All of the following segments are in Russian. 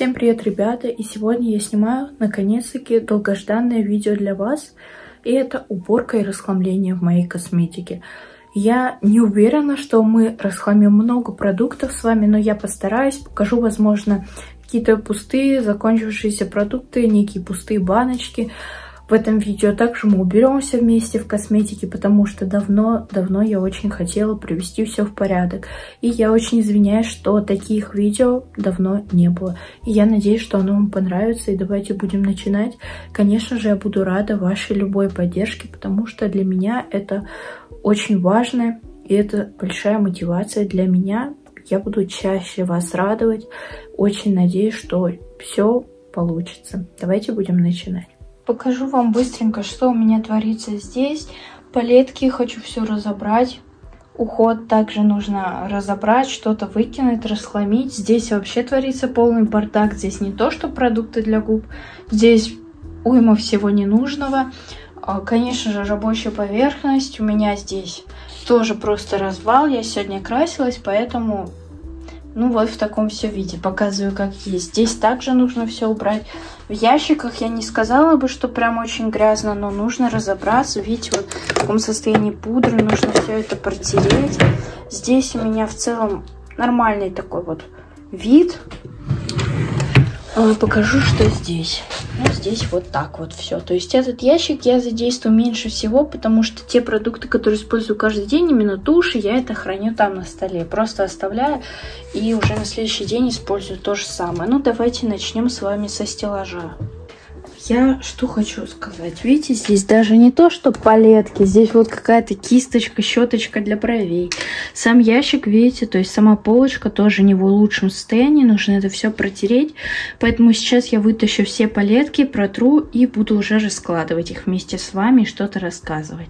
Всем привет, ребята! И сегодня я снимаю, наконец-таки, долгожданное видео для вас. И это уборка и расхламление в моей косметике. Я не уверена, что мы расхламим много продуктов с вами, но я постараюсь, покажу, возможно, какие-то пустые, закончившиеся продукты, некие пустые баночки, в этом видео также мы уберемся вместе в косметике, потому что давно-давно я очень хотела привести все в порядок. И я очень извиняюсь, что таких видео давно не было. И я надеюсь, что оно вам понравится. И давайте будем начинать. Конечно же, я буду рада вашей любой поддержке, потому что для меня это очень важно. И это большая мотивация для меня. Я буду чаще вас радовать. Очень надеюсь, что все получится. Давайте будем начинать. Покажу вам быстренько, что у меня творится здесь. Палетки хочу все разобрать. Уход также нужно разобрать, что-то выкинуть, расхламить. Здесь вообще творится полный бардак. Здесь не то, что продукты для губ. Здесь уйма всего ненужного. А, конечно же, рабочая поверхность у меня здесь тоже просто развал. Я сегодня красилась, поэтому ну вот в таком все виде. Показываю, как есть. Здесь также нужно все убрать. В ящиках я не сказала бы, что прям очень грязно, но нужно разобраться. Видите, вот в каком состоянии пудры. Нужно все это протереть. Здесь у меня в целом нормальный такой вот вид. А, покажу, что здесь. Ну, здесь вот так вот все. То есть этот ящик я задействую меньше всего, потому что те продукты, которые использую каждый день, именно туши, я это храню там на столе. Просто оставляю и уже на следующий день использую то же самое. Ну, давайте начнем с вами со стеллажа. Я что хочу сказать. Видите, здесь даже не то, что палетки. Здесь вот какая-то кисточка, щеточка для бровей. Сам ящик, видите, то есть сама полочка тоже не в лучшем состоянии. Нужно это все протереть. Поэтому сейчас я вытащу все палетки, протру и буду уже раскладывать их вместе с вами и что-то рассказывать.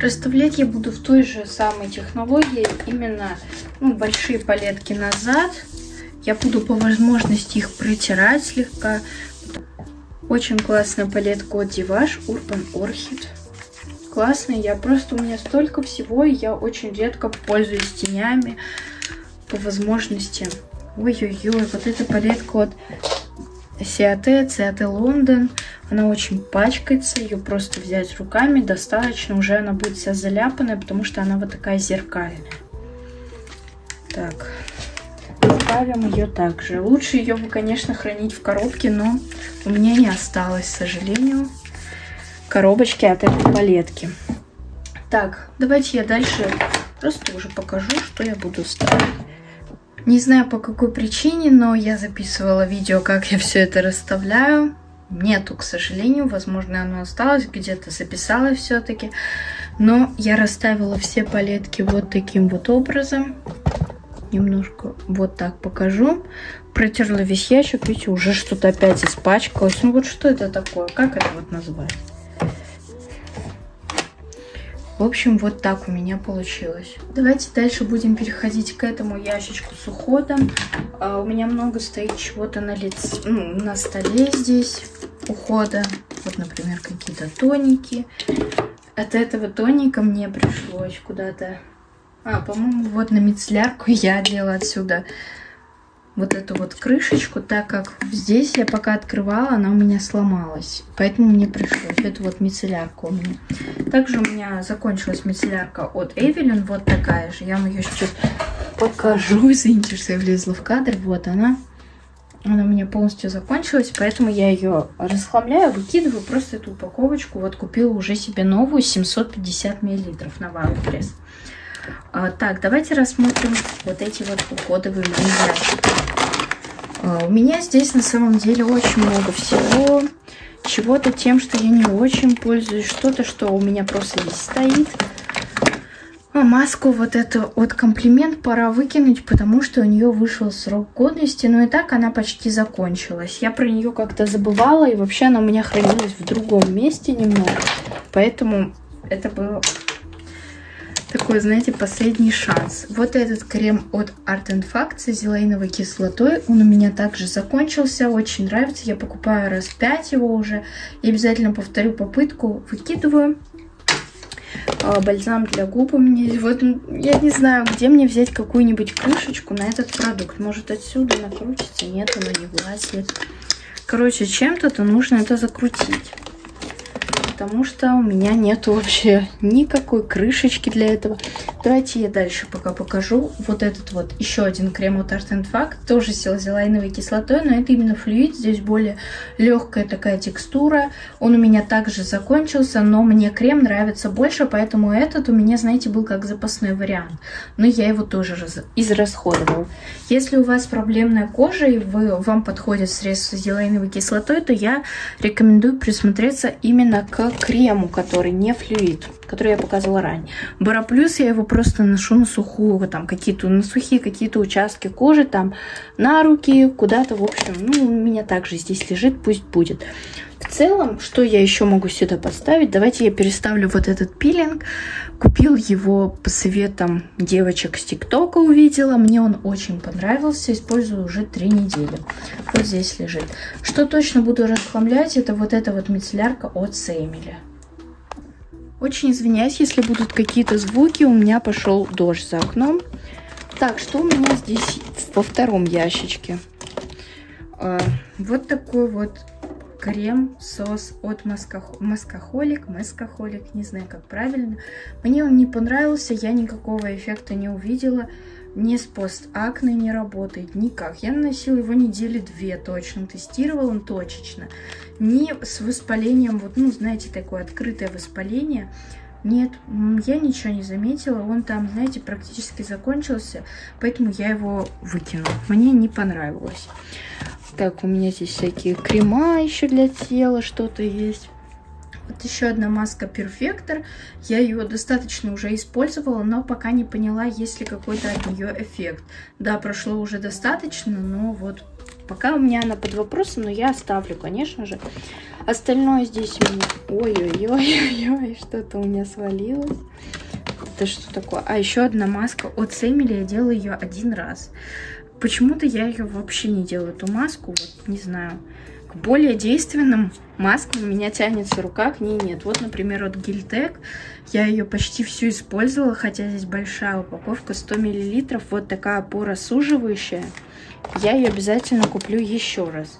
Расставлять я буду в той же самой технологии, именно ну, большие палетки назад. Я буду по возможности их протирать слегка. Очень классная палетка от Divage Urban Orchid. Классная, я просто, у меня столько всего, и я очень редко пользуюсь тенями по возможности. Ой-ой-ой, вот эта палетка от Сиате, Сиате Лондон. Она очень пачкается, ее просто взять руками достаточно. Уже она будет вся заляпанная, потому что она вот такая зеркальная. Так, ставим ее также. Лучше ее, конечно, хранить в коробке, но у меня не осталось, к сожалению, коробочки от этой палетки. Так, давайте я дальше просто уже покажу, что я буду ставить. Не знаю по какой причине, но я записывала видео, как я все это расставляю. Нету, к сожалению. Возможно, оно осталось, где-то записала все-таки. Но я расставила все палетки вот таким вот образом. Немножко вот так покажу. Протерла весь ящик. Видите, уже что-то опять испачкалось. Ну вот что это такое? Как это вот назвать? В общем, вот так у меня получилось. Давайте дальше будем переходить к этому ящичку с уходом. А, у меня много стоит чего-то на лице, ну, на столе здесь ухода. Вот, например, какие-то тоники. От этого тоника мне пришлось куда-то... А, по-моему, вот на мицеллярку я одела отсюда вот эту вот крышечку, так как здесь я пока открывала, она у меня сломалась. Поэтому мне пришлось. Это вот мицеллярка у меня. Также у меня закончилась мицеллярка от Эвелин, вот такая же. Я вам ее сейчас покажу. Извините, что я влезла в кадр. Вот она. Она у меня полностью закончилась, поэтому я ее расхламляю, выкидываю просто эту упаковочку. Вот купила уже себе новую 750 миллилитров на Wildpress. А, так, давайте рассмотрим вот эти вот уходовые ящики. А, у меня здесь на самом деле очень много всего. Чего-то тем, что я не очень пользуюсь. Что-то, что у меня просто здесь стоит. А маску вот эту от комплимент пора выкинуть, потому что у нее вышел срок годности. Но и так она почти закончилась. Я про нее как-то забывала. И вообще она у меня хранилась в другом месте немного. Поэтому это было такой, знаете, последний шанс. Вот этот крем от Art Fact с азелаиновой кислотой. Он у меня также закончился. Очень нравится. Я покупаю раз 5 его уже. И обязательно повторю попытку. Выкидываю. А, бальзам для губ у меня. Вот я не знаю, где мне взять какую-нибудь крышечку на этот продукт. Может отсюда накрутится? Нет, оно не влазит. Короче, чем-то-то нужно это закрутить потому что у меня нет вообще никакой крышечки для этого. Давайте я дальше пока покажу. Вот этот вот еще один крем от Art Fact, тоже с силозелайновой кислотой, но это именно флюид, здесь более легкая такая текстура. Он у меня также закончился, но мне крем нравится больше, поэтому этот у меня, знаете, был как запасной вариант. Но я его тоже раз... израсходовал. Если у вас проблемная кожа и вы, вам подходит средство с зелайновой кислотой, то я рекомендую присмотреться именно к крему, который не флюид, который я показывала ранее. Бароплюс я его просто ношу на сухую, там какие-то на сухие какие-то участки кожи, там на руки, куда-то, в общем, ну, у меня также здесь лежит, пусть будет. В целом, что я еще могу сюда поставить? Давайте я переставлю вот этот пилинг. Купил его по советам девочек с ТикТока, увидела. Мне он очень понравился. Использую уже три недели. Вот здесь лежит. Что точно буду расхламлять, это вот эта вот мицеллярка от Сеймеля. Очень извиняюсь, если будут какие-то звуки. У меня пошел дождь за окном. Так, что у меня здесь во втором ящичке? А, вот такой вот крем-сос от Маскахолик, Маскахолик, не знаю, как правильно. Мне он не понравился, я никакого эффекта не увидела. Ни с постакне не работает, никак. Я наносила его недели две точно, тестировала он точечно. Ни с воспалением, вот, ну, знаете, такое открытое воспаление. Нет, я ничего не заметила, он там, знаете, практически закончился, поэтому я его выкинула. Мне не понравилось. Так, у меня здесь всякие крема еще для тела, что-то есть. Вот еще одна маска Perfector. Я ее достаточно уже использовала, но пока не поняла, есть ли какой-то от нее эффект. Да, прошло уже достаточно, но вот пока у меня она под вопросом, но я оставлю, конечно же. Остальное здесь у меня... Ой-ой-ой, что-то у меня свалилось. Это что такое? А, еще одна маска от Сэмили. Я делала ее один раз. Почему-то я ее вообще не делаю, эту маску, вот, не знаю. К более действенным маскам у меня тянется рука, к ней нет. Вот, например, от Гильтек я ее почти всю использовала, хотя здесь большая упаковка, 100 мл. Вот такая поросуживающая. Я ее обязательно куплю еще раз.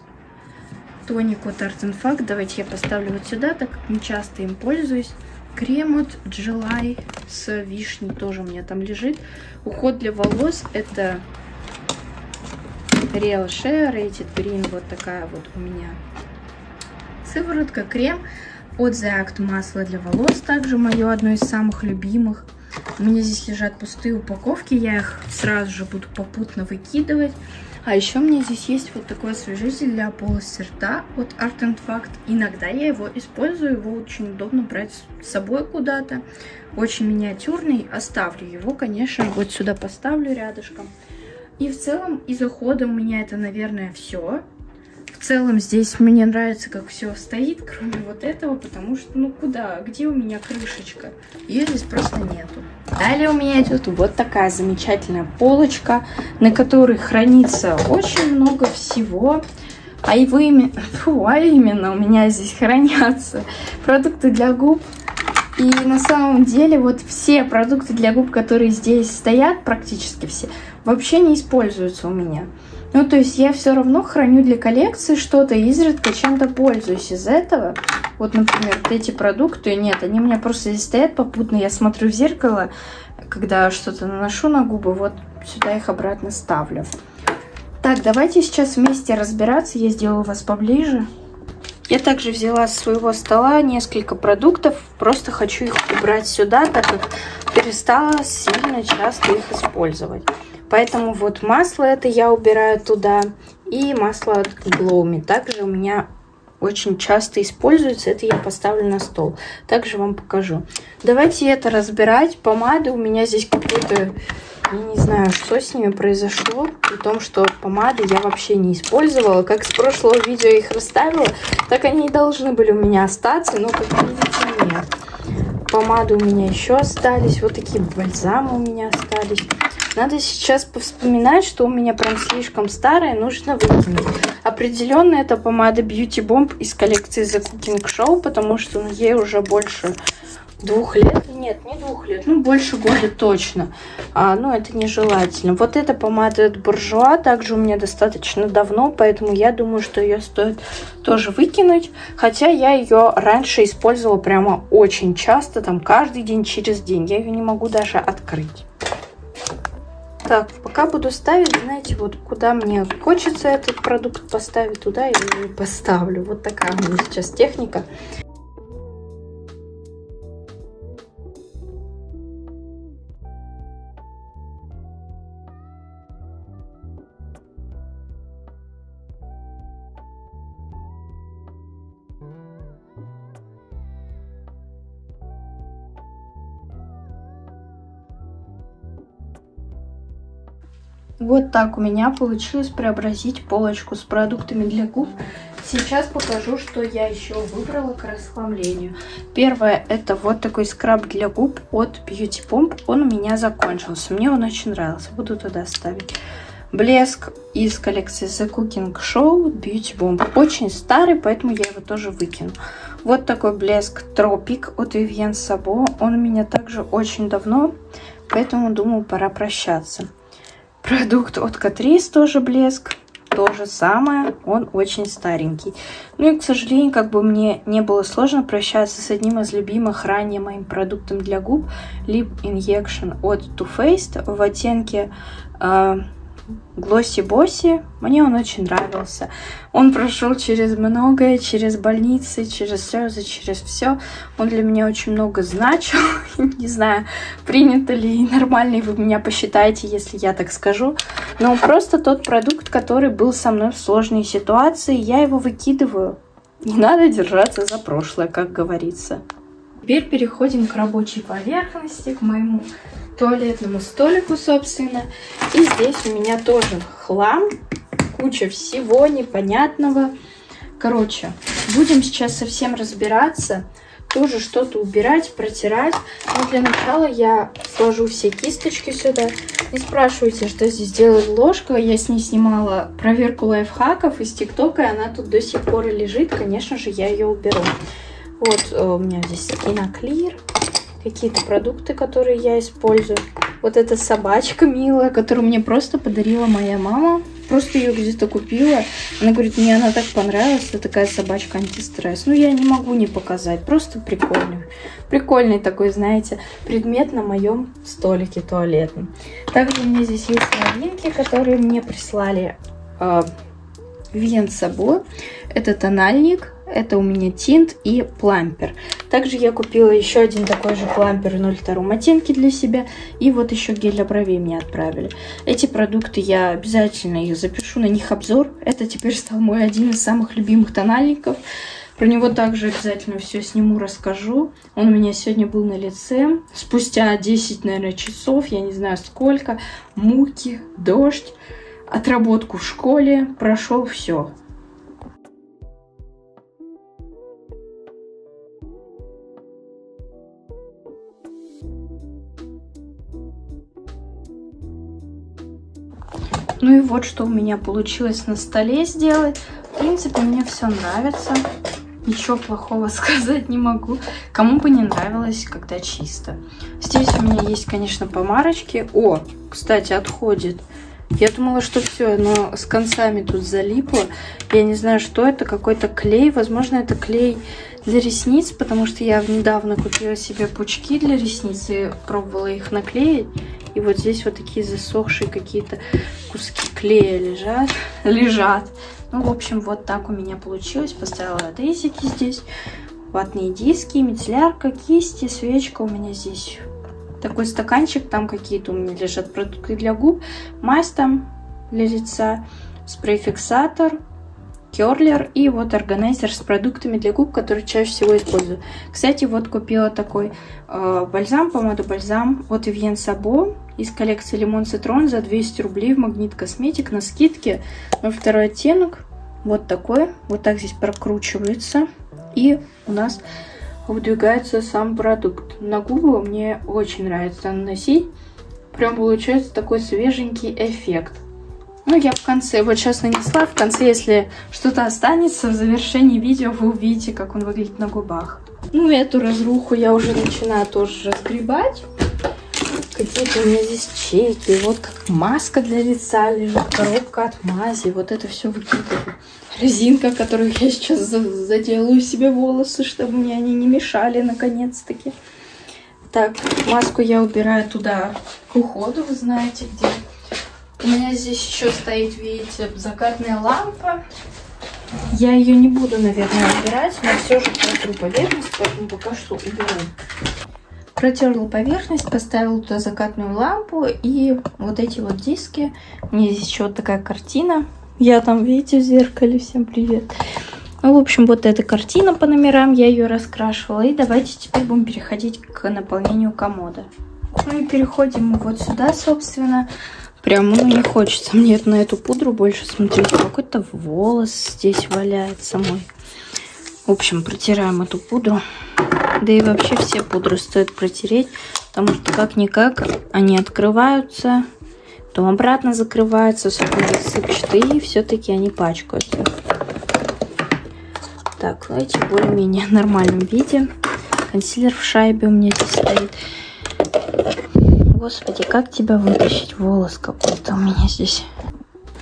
Тоник от Art Fact. Давайте я поставлю вот сюда, так как не часто им пользуюсь. Крем от July с вишней тоже у меня там лежит. Уход для волос это Real Shea Rated Green. Вот такая вот у меня сыворотка. Крем от The Act масло для волос. Также мое одно из самых любимых. У меня здесь лежат пустые упаковки. Я их сразу же буду попутно выкидывать. А еще у меня здесь есть вот такой освежитель для полости рта от Art Fact. Иногда я его использую, его очень удобно брать с собой куда-то. Очень миниатюрный, оставлю его, конечно, вот сюда поставлю рядышком. И в целом из ухода у меня это, наверное, все. В целом здесь мне нравится, как все стоит, кроме вот этого, потому что, ну куда, где у меня крышечка? Ее здесь просто нету. Далее у меня идет вот такая замечательная полочка, на которой хранится очень много всего. А, и вы, фу, а именно у меня здесь хранятся продукты для губ, и на самом деле вот все продукты для губ, которые здесь стоят, практически все, вообще не используются у меня. Ну, то есть я все равно храню для коллекции что-то, изредка чем-то пользуюсь из этого. Вот, например, вот эти продукты, нет, они у меня просто здесь стоят попутно. Я смотрю в зеркало, когда что-то наношу на губы, вот сюда их обратно ставлю. Так, давайте сейчас вместе разбираться. Я сделаю вас поближе. Я также взяла с своего стола несколько продуктов. Просто хочу их убрать сюда, так как перестала сильно часто их использовать. Поэтому вот масло это я убираю туда. И масло от Glowme также у меня очень часто используется. Это я поставлю на стол. Также вам покажу. Давайте это разбирать. Помады у меня здесь какой-то я не знаю, что с ними произошло, при том, что помады я вообще не использовала. Как с прошлого видео их расставила, так они и должны были у меня остаться, но, как видите, нет. помады у меня еще остались. Вот такие бальзамы у меня остались. Надо сейчас вспоминать, что у меня прям слишком старая, нужно выкинуть. Определенно это помада Beauty Bomb из коллекции The Cooking Show, потому что ну, ей уже больше двух лет. Нет, не двух лет, ну больше года точно. А, ну это нежелательно. Вот эта помада от Буржуа также у меня достаточно давно, поэтому я думаю, что ее стоит тоже выкинуть. Хотя я ее раньше использовала прямо очень часто, там каждый день через день. Я ее не могу даже открыть. Так, пока буду ставить, знаете, вот куда мне хочется этот продукт поставить, туда я его поставлю. Вот такая у меня сейчас техника. Вот так у меня получилось преобразить полочку с продуктами для губ. Сейчас покажу, что я еще выбрала к расхламлению. Первое, это вот такой скраб для губ от Beauty Pomp. Он у меня закончился. Мне он очень нравился. Буду туда ставить. Блеск из коллекции The Cooking Show Beauty Bomb. Очень старый, поэтому я его тоже выкину. Вот такой блеск Тропик от Vivienne Sabo. Он у меня также очень давно, поэтому думаю, пора прощаться. Продукт от Катрис тоже блеск. То же самое, он очень старенький. Ну и, к сожалению, как бы мне не было сложно прощаться с одним из любимых ранее моим продуктом для губ Lip Injection от Too Faced в оттенке э, Глосси Босси. Мне он очень нравился. Он прошел через многое, через больницы, через слезы, через все. Он для меня очень много значил. Не знаю, принято ли и нормально вы меня посчитаете, если я так скажу. Но просто тот продукт, который был со мной в сложной ситуации, я его выкидываю. Не надо держаться за прошлое, как говорится. Теперь переходим к рабочей поверхности, к моему туалетному столику, собственно. И здесь у меня тоже хлам, куча всего непонятного. Короче, будем сейчас совсем разбираться, тоже что-то убирать, протирать. Но для начала я сложу все кисточки сюда. Не спрашивайте, что здесь делает ложка. Я с ней снимала проверку лайфхаков из ТикТока, и она тут до сих пор и лежит. Конечно же, я ее уберу. Вот э, у меня здесь киноклир какие-то продукты, которые я использую. Вот эта собачка милая, которую мне просто подарила моя мама. Просто ее где-то купила. Она говорит, мне она так понравилась. Это такая собачка антистресс. Ну, я не могу не показать. Просто прикольный. Прикольный такой, знаете, предмет на моем столике туалетном. Также у меня здесь есть новинки, которые мне прислали э, Вен Сабо. Это тональник это у меня тинт и плампер. Также я купила еще один такой же плампер 02 оттенки для себя. И вот еще гель для бровей мне отправили. Эти продукты я обязательно их запишу, на них обзор. Это теперь стал мой один из самых любимых тональников. Про него также обязательно все сниму, расскажу. Он у меня сегодня был на лице. Спустя 10, наверное, часов, я не знаю сколько, муки, дождь, отработку в школе, прошел все. Ну и вот что у меня получилось на столе сделать. В принципе, мне все нравится. Ничего плохого сказать не могу. Кому бы не нравилось, когда чисто. Здесь у меня есть, конечно, помарочки. О, кстати, отходит. Я думала, что все, но с концами тут залипло. Я не знаю, что это. Какой-то клей. Возможно, это клей для ресниц, потому что я недавно купила себе пучки для ресниц и пробовала их наклеить. И вот здесь вот такие засохшие какие-то куски клея лежат. лежат. Ну, в общем, вот так у меня получилось. Поставила адезики здесь, ватные диски, мицеллярка, кисти, свечка у меня здесь. Такой стаканчик, там какие-то у меня лежат продукты для губ, мазь там для лица, спрей-фиксатор, керлер и вот органайзер с продуктами для губ, которые чаще всего использую. Кстати, вот купила такой э, бальзам, помаду бальзам от Evian Sabo из коллекции Лимон Цитрон за 200 рублей в Магнит Косметик на скидке. Мой второй оттенок вот такой, вот так здесь прокручивается. И у нас выдвигается сам продукт. На губы мне очень нравится наносить. Прям получается такой свеженький эффект. Ну, я в конце, вот сейчас нанесла, в конце, если что-то останется, в завершении видео вы увидите, как он выглядит на губах. Ну, эту разруху я уже начинаю тоже разгребать. Какие-то у меня здесь чеки, вот как маска для лица лежит, коробка от мази, вот это все выкидываю. Резинка, которую я сейчас заделаю себе волосы, чтобы мне они не мешали, наконец-таки. Так, маску я убираю туда к уходу, вы знаете где. У меня здесь еще стоит, видите, закатная лампа. Я ее не буду, наверное, убирать, но все же протру поверхность, поэтому пока что уберу. Протерла поверхность, поставила туда закатную лампу и вот эти вот диски. У меня здесь еще вот такая картина. Я там, видите, в зеркале. Всем привет. Ну, в общем, вот эта картина по номерам, я ее раскрашивала. И давайте теперь будем переходить к наполнению комода. Ну и переходим вот сюда, собственно. Прям, ну, не хочется мне на эту пудру больше смотреть. Какой-то волос здесь валяется мой. В общем, протираем эту пудру. Да и вообще все пудры стоит протереть, потому что как-никак они открываются, потом обратно закрываются, особенно сыпчатые, и все-таки они пачкаются. Так, ну эти более-менее нормальном виде. Консилер в шайбе у меня здесь стоит. Господи, как тебя вытащить? Волос какой-то у меня здесь.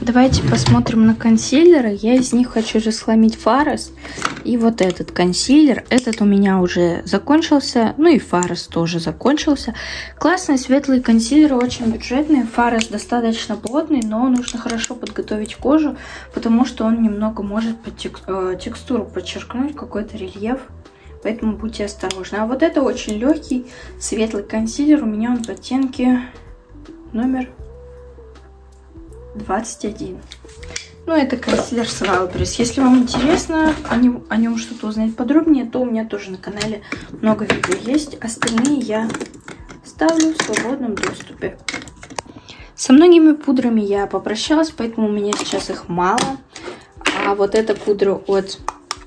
Давайте посмотрим на консилеры. Я из них хочу расхламить Фарес и вот этот консилер. Этот у меня уже закончился. Ну и Фарес тоже закончился. Классные светлые консилеры, очень бюджетные. Фарес достаточно плотный, но нужно хорошо подготовить кожу, потому что он немного может э, текстуру подчеркнуть, какой-то рельеф. Поэтому будьте осторожны. А вот это очень легкий светлый консилер. У меня он в оттенке номер 21. Ну, это консилер с Wildberries. Если вам интересно о нем, о нем что-то узнать подробнее, то у меня тоже на канале много видео есть. Остальные я ставлю в свободном доступе. Со многими пудрами я попрощалась, поэтому у меня сейчас их мало. А вот эта пудра от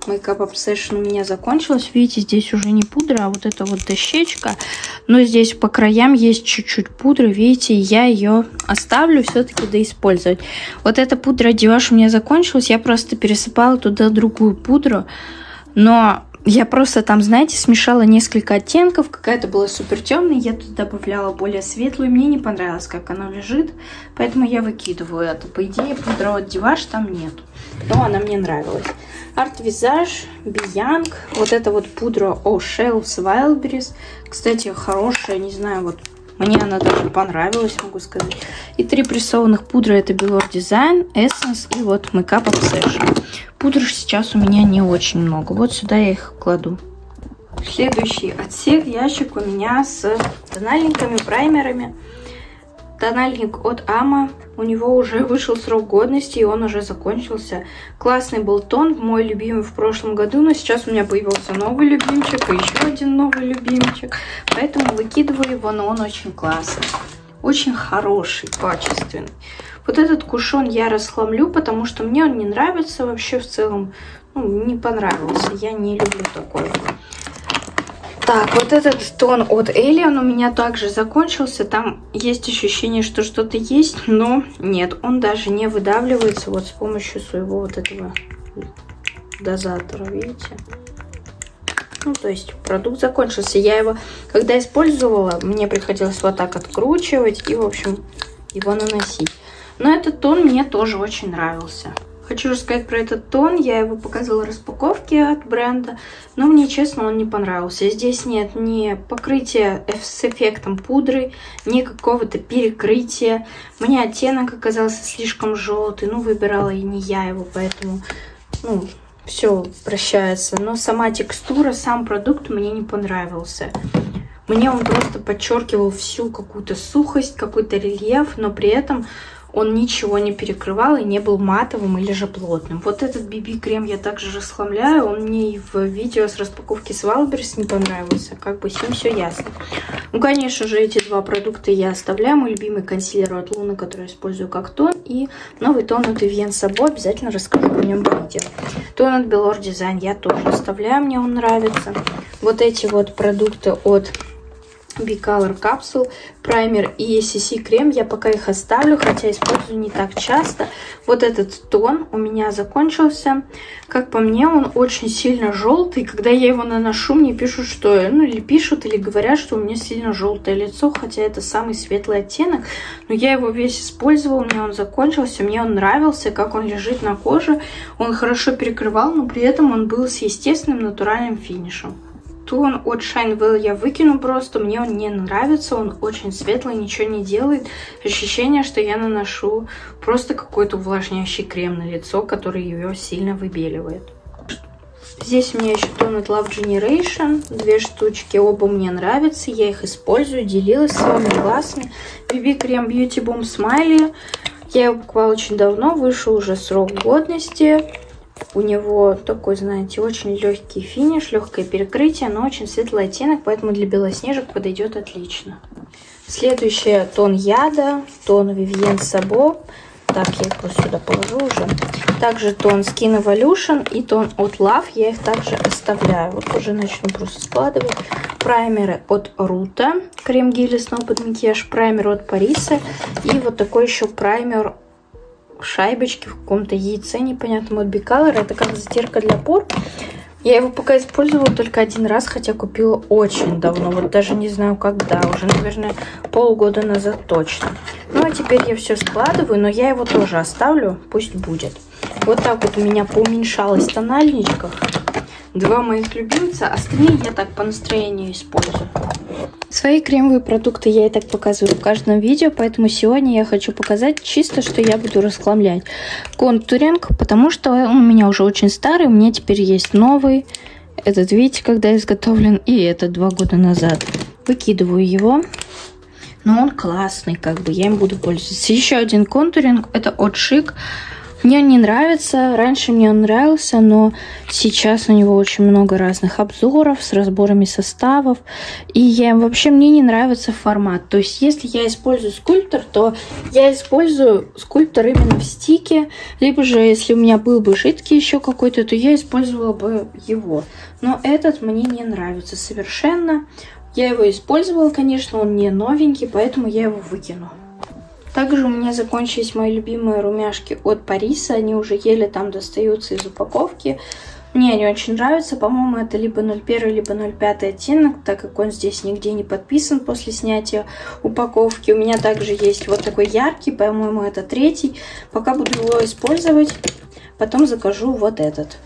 Makeup Obsession у меня закончилась. Видите, здесь уже не пудра, а вот эта вот дощечка. Но здесь по краям есть чуть-чуть пудры. Видите, я ее оставлю все-таки доиспользовать. Вот эта пудра Dior у меня закончилась. Я просто пересыпала туда другую пудру. Но я просто там, знаете, смешала несколько оттенков. Какая-то была супер темная. Я тут добавляла более светлую. Мне не понравилось, как она лежит. Поэтому я выкидываю это. По идее, пудра от Диваш там нету. Но она мне нравилась. Арт Визаж, Биянг. Вот это вот пудра О Shells Wildberries. Кстати, хорошая, не знаю, вот мне она даже понравилась, могу сказать. И три прессованных пудры. Это Belor Design, Essence и вот Makeup Obsession. Пудр сейчас у меня не очень много. Вот сюда я их кладу. Следующий отсек, ящик у меня с тональниками, праймерами. Тональник от Ама. У него уже вышел срок годности, и он уже закончился. Классный был тон, мой любимый в прошлом году, но сейчас у меня появился новый любимчик, и еще один новый любимчик. Поэтому выкидываю его, но он очень классный. Очень хороший, качественный. Вот этот кушон я расхламлю, потому что мне он не нравится вообще в целом. Ну, не понравился. Я не люблю такой. Так, вот этот тон от Alien у меня также закончился. Там есть ощущение, что что-то есть, но нет, он даже не выдавливается вот с помощью своего вот этого дозатора, видите? Ну, то есть продукт закончился. Я его, когда использовала, мне приходилось вот так откручивать и, в общем, его наносить. Но этот тон мне тоже очень нравился. Хочу рассказать про этот тон. Я его показывала распаковке от бренда, но мне, честно, он не понравился. Здесь нет ни покрытия с эффектом пудры, ни какого-то перекрытия. Мне оттенок оказался слишком желтый. Ну, выбирала и не я его, поэтому, ну, все прощается. Но сама текстура, сам продукт мне не понравился. Мне он просто подчеркивал всю какую-то сухость, какой-то рельеф, но при этом он ничего не перекрывал и не был матовым или же плотным. Вот этот BB-крем я также расхламляю. Он мне и в видео с распаковки с Wildberries не понравился. Как бы с ним все ясно. Ну, конечно же, эти два продукта я оставляю. Мой любимый консилер от Луны, который я использую как тон. И новый тон от Evian Sabo. Обязательно расскажу о нем в видео. Тон от Belor Design я тоже оставляю. Мне он нравится. вот эти вот продукты от B-Color Capsule, праймер и CC крем. Я пока их оставлю, хотя использую не так часто. Вот этот тон у меня закончился. Как по мне, он очень сильно желтый. Когда я его наношу, мне пишут, что... Ну, или пишут, или говорят, что у меня сильно желтое лицо, хотя это самый светлый оттенок. Но я его весь использовала, мне он закончился, мне он нравился, как он лежит на коже. Он хорошо перекрывал, но при этом он был с естественным натуральным финишем тон от Shinewell я выкину просто, мне он не нравится, он очень светлый, ничего не делает. Ощущение, что я наношу просто какой-то увлажняющий крем на лицо, который ее сильно выбеливает. Здесь у меня еще тон от Love Generation, две штучки, оба мне нравятся, я их использую, делилась с вами, классный. BB крем Beauty Boom Smiley, я его покупала очень давно, вышел уже срок годности. У него такой, знаете, очень легкий финиш, легкое перекрытие, но очень светлый оттенок, поэтому для белоснежек подойдет отлично. Следующий тон Яда, тон Vivienne Sabo. Так, я вот сюда положу уже. Также тон Skin Evolution и тон от Love. Я их также оставляю. Вот уже начну просто складывать. Праймеры от Рута. Крем-гель снова под макияж. Праймер от Париса. И вот такой еще праймер шайбочки в каком-то яйце непонятном от Bicolor. Это как затирка для пор. Я его пока использовала только один раз, хотя купила очень давно. Вот даже не знаю когда. Уже, наверное, полгода назад точно. Ну, а теперь я все складываю, но я его тоже оставлю. Пусть будет. Вот так вот у меня поуменьшалось тональничков. Два моих любимца, остальные я так по настроению использую. Свои кремовые продукты я и так показываю в каждом видео, поэтому сегодня я хочу показать чисто, что я буду расхламлять. Контуринг, потому что он у меня уже очень старый, у меня теперь есть новый. Этот, видите, когда изготовлен, и этот два года назад. Выкидываю его. Но он классный, как бы, я им буду пользоваться. Еще один контуринг, это от Шик. Мне он не нравится. Раньше мне он нравился, но сейчас у него очень много разных обзоров с разборами составов. И я, вообще мне не нравится формат. То есть, если я использую скульптор, то я использую скульптор именно в стике. Либо же, если у меня был бы жидкий еще какой-то, то я использовала бы его. Но этот мне не нравится совершенно. Я его использовала, конечно, он не новенький, поэтому я его выкину. Также у меня закончились мои любимые румяшки от Париса. Они уже еле там достаются из упаковки. Мне они очень нравятся. По-моему, это либо 01, либо 05 оттенок, так как он здесь нигде не подписан после снятия упаковки. У меня также есть вот такой яркий, по-моему, это третий. Пока буду его использовать, потом закажу вот этот.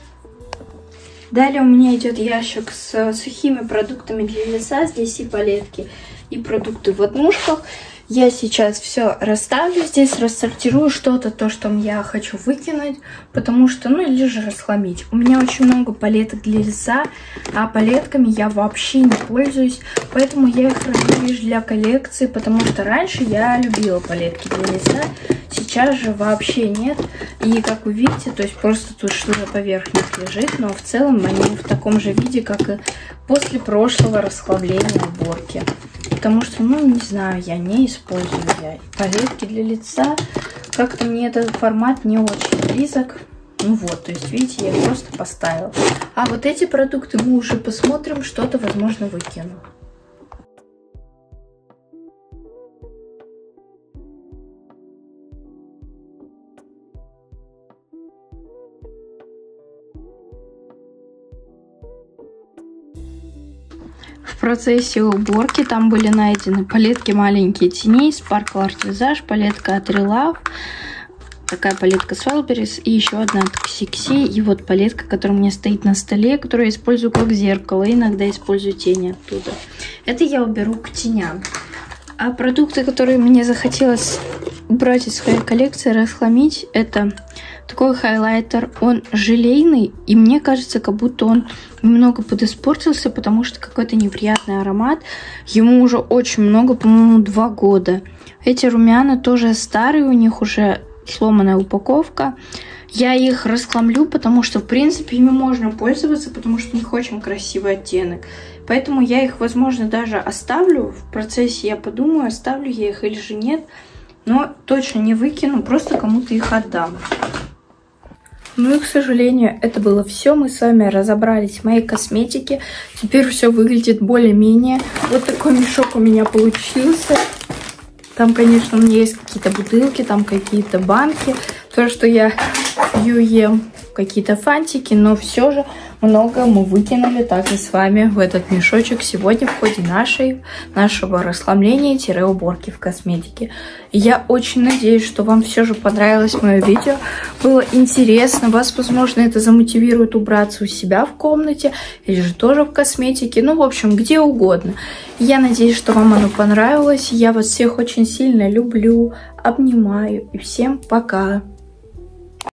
Далее у меня идет ящик с сухими продуктами для лица. Здесь и палетки, и продукты в однушках. Я сейчас все расставлю здесь, рассортирую что-то, то, что я хочу выкинуть, потому что, ну, или же расхламить. У меня очень много палеток для лица, а палетками я вообще не пользуюсь, поэтому я их храню лишь для коллекции, потому что раньше я любила палетки для лица, сейчас же вообще нет. И, как вы видите, то есть просто тут что-то поверх них лежит, но в целом они в таком же виде, как и после прошлого расхламления уборки. Потому что, ну, не знаю, я не использую я палетки для лица. Как-то мне этот формат не очень близок. Ну вот, то есть, видите, я их просто поставила. А вот эти продукты мы уже посмотрим, что-то, возможно, выкину. Процессе уборки там были найдены палетки маленькие теней, Sparkle Art Visage, палетка от Relove, такая палетка с Wildberries и еще одна от Xixi. И вот палетка, которая у меня стоит на столе, которую я использую как зеркало. Иногда использую тени оттуда. Это я уберу к теням. А продукты, которые мне захотелось убрать из своей коллекции, расхламить, это такой хайлайтер. Он желейный, и мне кажется, как будто он немного подиспортился, потому что какой-то неприятный аромат. Ему уже очень много, по-моему, два года. Эти румяна тоже старые, у них уже сломанная упаковка. Я их расхламлю, потому что, в принципе, ими можно пользоваться, потому что у них очень красивый оттенок. Поэтому я их, возможно, даже оставлю. В процессе я подумаю, оставлю я их или же нет. Но точно не выкину, просто кому-то их отдам. Ну и, к сожалению, это было все. Мы с вами разобрались в моей косметике. Теперь все выглядит более-менее. Вот такой мешок у меня получился. Там, конечно, у меня есть какие-то бутылки, там какие-то банки. То, что я пью, ем какие-то фантики, но все же много мы выкинули также с вами в этот мешочек сегодня в ходе нашей, нашего расслабления-уборки в косметике. Я очень надеюсь, что вам все же понравилось мое видео, было интересно, вас, возможно, это замотивирует убраться у себя в комнате или же тоже в косметике, ну, в общем, где угодно. Я надеюсь, что вам оно понравилось, я вас всех очень сильно люблю, обнимаю и всем пока!